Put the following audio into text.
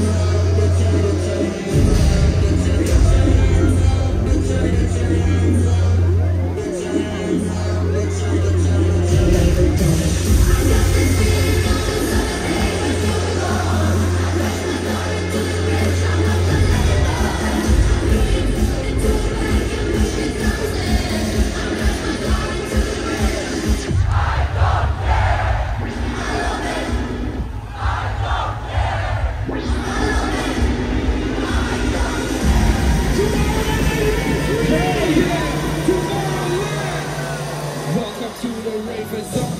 Thank to the ravers